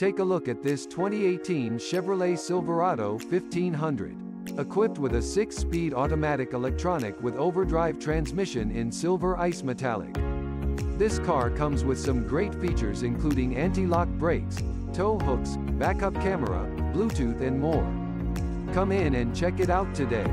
Take a look at this 2018 Chevrolet Silverado 1500. Equipped with a 6-speed automatic electronic with overdrive transmission in silver ice metallic. This car comes with some great features including anti-lock brakes, tow hooks, backup camera, Bluetooth and more. Come in and check it out today.